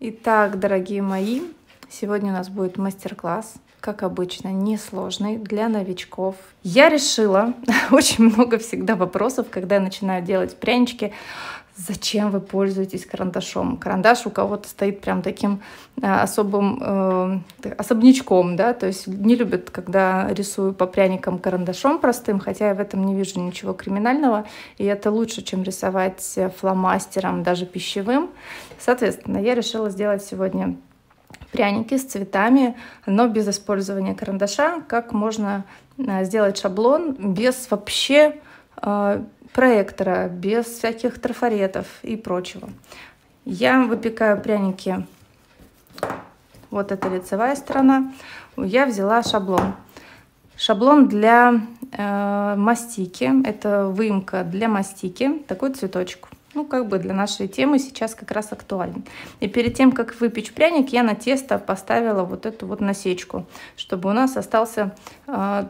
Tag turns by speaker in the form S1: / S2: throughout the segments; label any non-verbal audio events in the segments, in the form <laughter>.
S1: Итак, дорогие мои, сегодня у нас будет мастер-класс, как обычно, несложный для новичков. Я решила, <laughs> очень много всегда вопросов, когда я начинаю делать прянички, зачем вы пользуетесь карандашом. Карандаш у кого-то стоит прям таким э, особым э, особнячком, да, то есть не любят, когда рисую по пряникам карандашом простым, хотя я в этом не вижу ничего криминального, и это лучше, чем рисовать фломастером, даже пищевым. Соответственно, я решила сделать сегодня пряники с цветами, но без использования карандаша, как можно э, сделать шаблон без вообще э, проектора, без всяких трафаретов и прочего. Я выпекаю пряники, вот это лицевая сторона. Я взяла шаблон. Шаблон для э, мастики, это выемка для мастики, такой цветочек ну, как бы для нашей темы сейчас как раз актуален. И перед тем, как выпечь пряник, я на тесто поставила вот эту вот насечку, чтобы у нас остался э,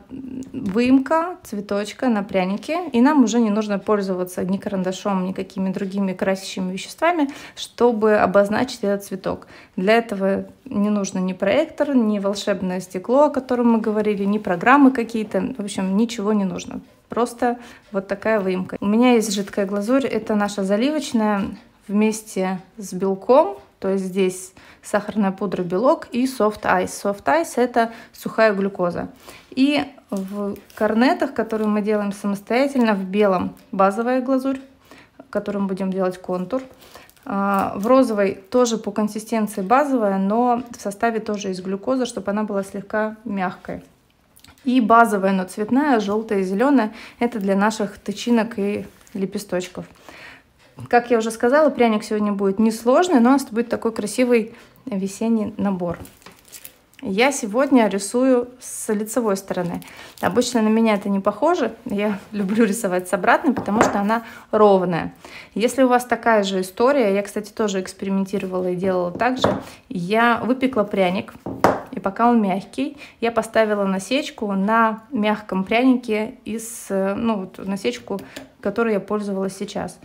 S1: выемка цветочка на прянике, и нам уже не нужно пользоваться ни карандашом, ни какими другими красящими веществами, чтобы обозначить этот цветок. Для этого не нужно ни проектор, ни волшебное стекло, о котором мы говорили, ни программы какие-то, в общем, ничего не нужно. Просто вот такая выемка. У меня есть жидкая глазурь, это наша заливочная вместе с белком, то есть здесь сахарная пудра, белок и soft ice. Soft ice это сухая глюкоза. И в корнетах, которые мы делаем самостоятельно, в белом базовая глазурь, которым будем делать контур. А, в розовой тоже по консистенции базовая, но в составе тоже есть глюкоза, чтобы она была слегка мягкой. И базовая, но цветная, желтая и зеленая, это для наших тычинок и лепесточков. Как я уже сказала, пряник сегодня будет несложный, но у нас будет такой красивый весенний набор. Я сегодня рисую с лицевой стороны. Обычно на меня это не похоже. Я <laughs> люблю рисовать с обратной, потому что она ровная. Если у вас такая же история, я, кстати, тоже экспериментировала и делала так же. Я выпекла пряник, и пока он мягкий, я поставила насечку на мягком прянике из, э, ну, вот насечку, которой я пользовалась сейчас.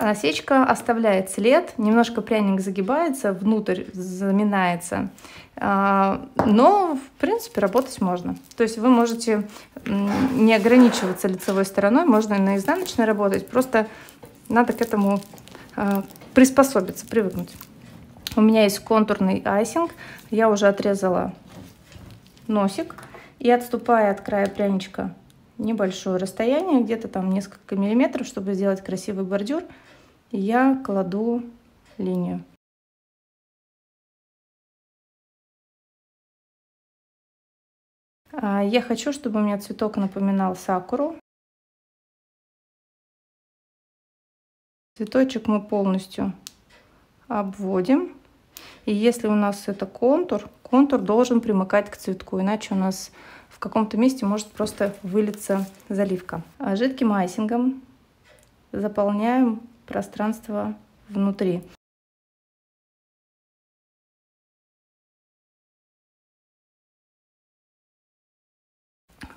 S1: Насечка оставляет след, немножко пряник загибается, внутрь заминается, а, но, в принципе, работать можно. То есть вы можете не ограничиваться лицевой стороной, можно и на изнаночной работать, просто надо к этому а, приспособиться, привыкнуть. У меня есть контурный айсинг. Я уже отрезала носик. И отступая от края пряничка небольшое расстояние, где-то там несколько миллиметров, чтобы сделать красивый бордюр, я кладу линию. А, я хочу, чтобы у меня цветок напоминал сакуру. Цветочек мы полностью обводим. И если у нас это контур, контур должен примыкать к цветку, иначе у нас в каком-то месте может просто вылиться заливка. А жидким айсингом заполняем пространство внутри.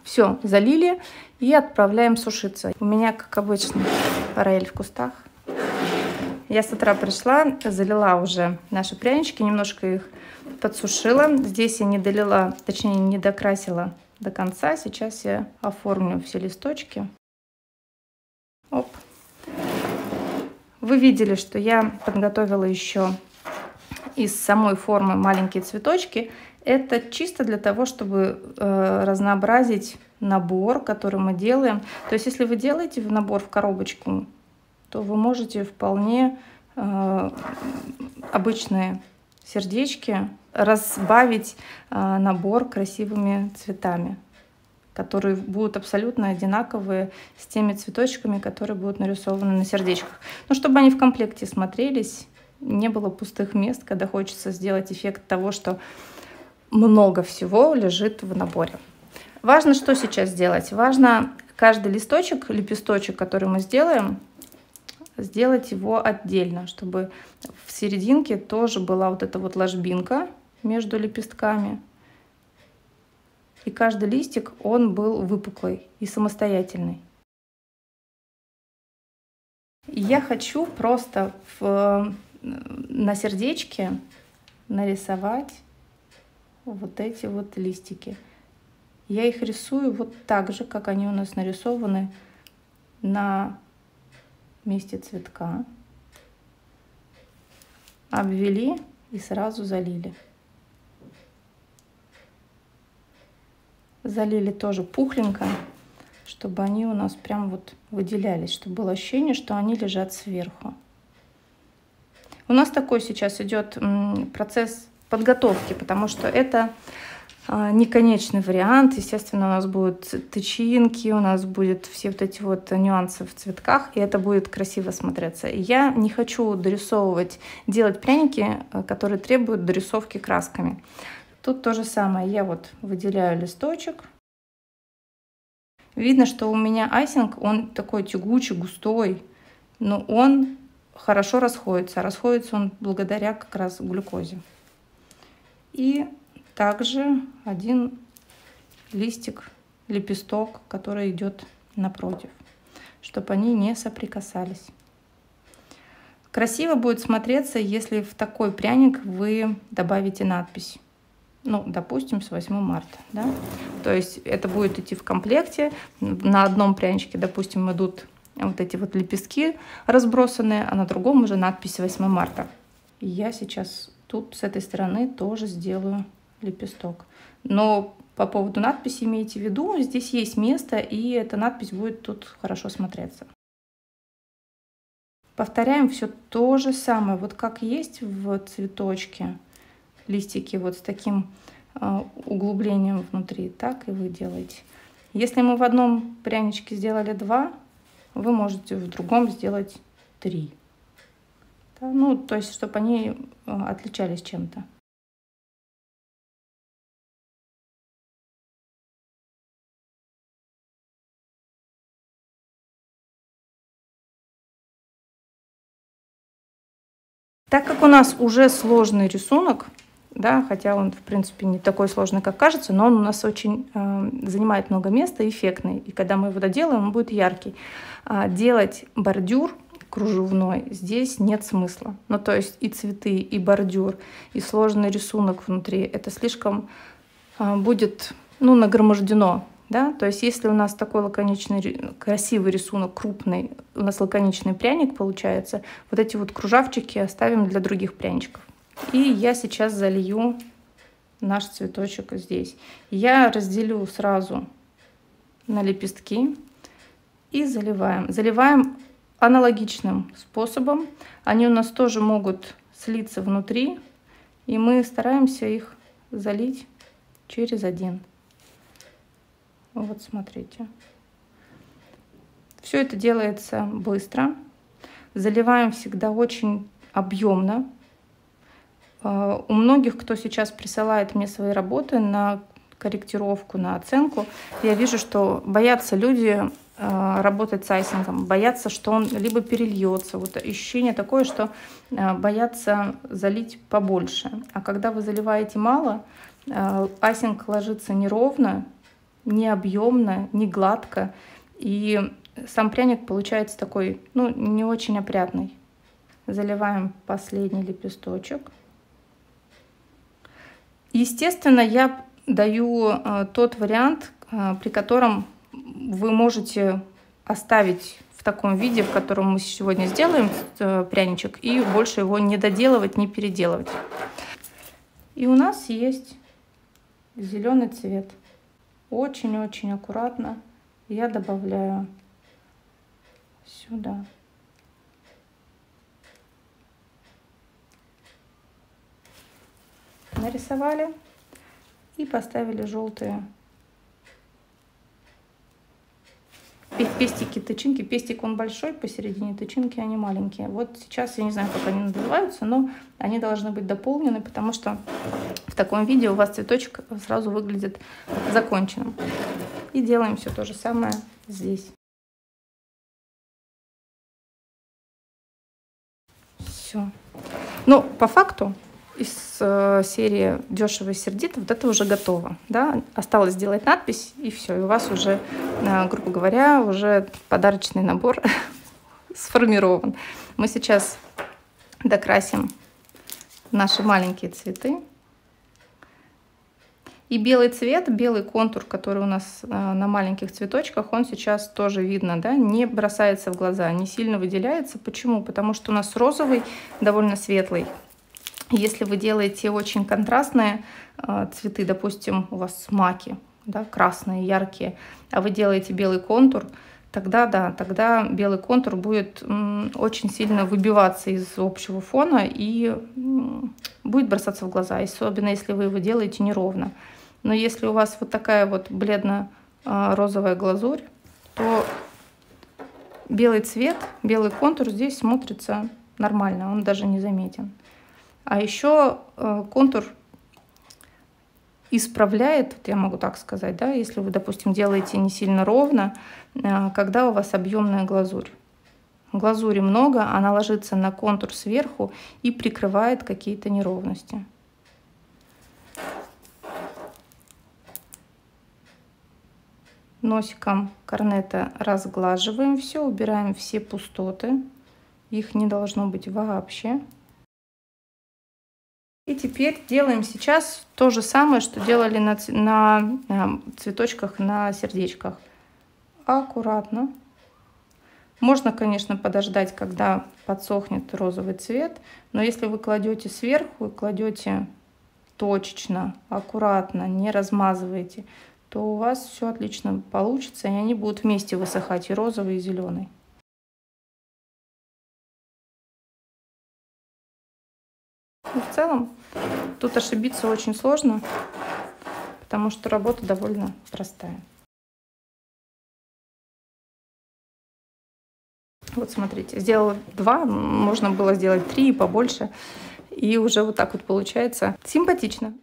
S1: Все, залили и отправляем сушиться. У меня, как обычно, параэль в кустах. Я с утра пришла, залила уже наши прянички, немножко их подсушила. Здесь я не долила, точнее не докрасила до конца. Сейчас я оформлю все листочки. Оп. Вы видели, что я подготовила еще из самой формы маленькие цветочки. Это чисто для того, чтобы э, разнообразить набор, который мы делаем. То есть, если вы делаете набор в коробочку, то вы можете вполне э, обычные сердечки разбавить э, набор красивыми цветами, которые будут абсолютно одинаковые с теми цветочками, которые будут нарисованы на сердечках. Ну, чтобы они в комплекте смотрелись, не было пустых мест, когда хочется сделать эффект того, что много всего лежит в наборе. Важно что сейчас сделать? Важно каждый листочек, лепесточек, который мы сделаем, сделать его отдельно, чтобы в серединке тоже была вот эта вот ложбинка между лепестками. И каждый листик, он был выпуклый и самостоятельный. Я хочу просто в на сердечке нарисовать вот эти вот листики. Я их рисую вот так же, как они у нас нарисованы на месте цветка. Обвели и сразу залили. Залили тоже пухленько, чтобы они у нас прям вот выделялись, чтобы было ощущение, что они лежат сверху. У нас такой сейчас идет процесс подготовки, потому что это не конечный вариант. Естественно, у нас будут тычинки, у нас будет все вот эти вот нюансы в цветках, и это будет красиво смотреться. Я не хочу дорисовывать, делать пряники, э, которые требуют дорисовки красками. Тут то же самое. Я вот выделяю листочек. Видно, что у меня айсинг, он такой тягучий, густой, но он хорошо расходится. Расходится он благодаря как раз глюкозе. И также один листик, лепесток, который идет напротив, чтобы они не соприкасались. Красиво будет смотреться, если в такой пряник вы добавите надпись. Ну, допустим, с 8 марта. Да? То есть это будет идти в комплекте. На одном пряничке, допустим, идут вот эти вот лепестки разбросанные, а на другом уже надпись 8 марта. я сейчас тут с этой стороны тоже сделаю лепесток. Но по поводу надписи имейте в виду, здесь есть место, и эта надпись будет тут хорошо смотреться. Повторяем все то же самое, вот как есть в цветочке, листики вот с таким э, углублением внутри, так и вы делаете. Если мы в одном пряничке сделали два, вы можете в другом сделать три. Ну, то есть, чтобы они э, отличались чем-то. Так как у нас уже сложный рисунок, да, хотя он, в принципе, не такой сложный, как кажется, но он у нас очень э, занимает много места, эффектный. И когда мы его доделаем, он будет яркий. А делать бордюр кружевной здесь нет смысла. Ну, то есть и цветы, и бордюр, и сложный рисунок внутри, это слишком э, будет, ну, нагромождено. Да? То есть если у нас такой лаконичный, красивый рисунок, крупный, у нас лаконичный пряник получается, вот эти вот кружавчики оставим для других пряничков. И я сейчас залью наш цветочек здесь. Я разделю сразу на лепестки и заливаем. Заливаем аналогичным способом. Они у нас тоже могут слиться внутри, и мы стараемся их залить через один. Вот смотрите. Все это делается быстро. Заливаем всегда очень объемно. А, у многих, кто сейчас присылает мне свои работы на корректировку, на оценку, я вижу, что боятся люди а, работать с айсингом, боятся, что он либо перельется. Вот ощущение такое, что а, боятся залить побольше. А когда вы заливаете мало, айсинг ложится неровно, не объемно, не гладко. И сам пряник получается такой, ну, не очень опрятный. Заливаем последний лепесточек. Естественно, я даю э, тот вариант, э, при котором вы можете оставить в таком виде, в котором мы сегодня сделаем э, пряничек, и больше его не доделывать, не переделывать. И у нас есть зеленый цвет. Очень-очень аккуратно я добавляю сюда. Нарисовали и поставили желтые пестики, тычинки. Пестик он большой, посередине тычинки они маленькие. Вот сейчас я не знаю, как они называются, но они должны быть дополнены, потому что в таком виде у вас цветочек сразу выглядит законченным. И делаем все то же самое здесь. Все. Ну, по факту из э, серии дешево и сердито, вот это уже готово. Да? Осталось сделать надпись, и все. И у вас уже, э, грубо говоря, уже подарочный набор <laughs> сформирован. Мы сейчас докрасим наши маленькие цветы. И белый цвет, белый контур, который у нас э, на маленьких цветочках, он сейчас тоже видно, да, не бросается в глаза, не сильно выделяется. Почему? Потому что у нас розовый довольно светлый. Если вы делаете очень контрастные э, цветы, допустим, у вас маки, да, красные, яркие, а вы делаете белый контур, тогда да, тогда белый контур будет очень сильно выбиваться из общего фона и будет бросаться в глаза, особенно если вы его делаете неровно. Но если у вас вот такая вот бледно-розовая глазурь, то белый цвет, белый контур здесь смотрится нормально, он даже не заметен. А еще э, контур исправляет, вот я могу так сказать, да, если вы, допустим, делаете не сильно ровно, э, когда у вас объемная глазурь. Глазури много, она ложится на контур сверху и прикрывает какие-то неровности. Носиком корнета разглаживаем все, убираем все пустоты. Их не должно быть вообще. И теперь делаем сейчас то же самое, что делали на, на, на цветочках, на сердечках. Аккуратно. Можно, конечно, подождать, когда подсохнет розовый цвет, но если вы кладете сверху и кладете точечно, аккуратно, не размазываете, то у вас все отлично получится, и они будут вместе высыхать, и розовый, и зеленый. И в целом тут ошибиться очень сложно, потому что работа довольно простая. Вот смотрите, сделала два, можно было сделать три и побольше. И уже вот так вот получается симпатично.